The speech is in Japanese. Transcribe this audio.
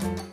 す